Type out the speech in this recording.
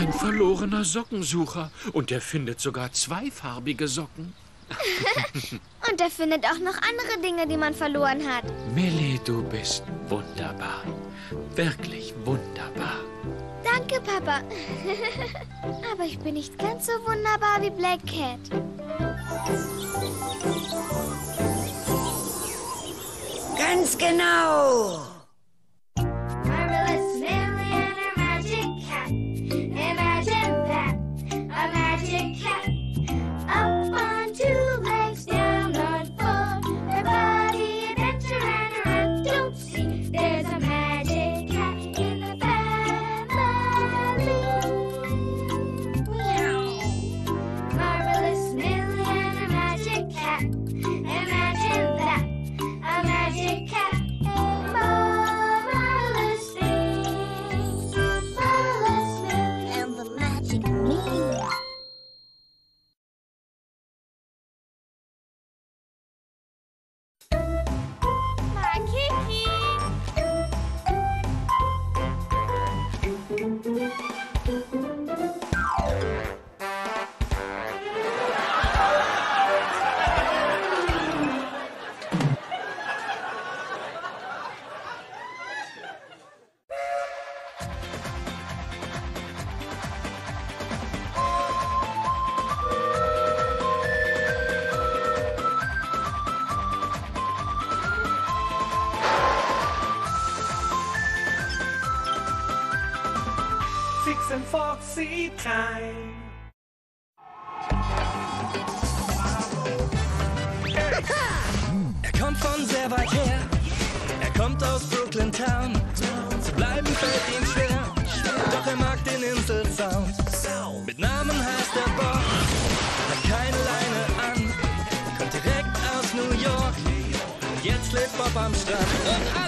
Ein verlorener Sockensucher. Und er findet sogar zweifarbige Socken. Und er findet auch noch andere Dinge, die man verloren hat. Millie, du bist wunderbar. Wirklich wunderbar. Danke, Papa. Aber ich bin nicht ganz so wunderbar wie Black Cat. Ganz genau. Fix and Foxy Time. Er kommt von sehr weit her. Er kommt aus Brooklyn Town. Zu bleiben fällt ihm schwer. Doch er mag den Inselsound. Mit Namen heißt er Bob. Hat keine Leine an. Kommt direkt aus New York. Jetzt lebt Bob am Strand. Und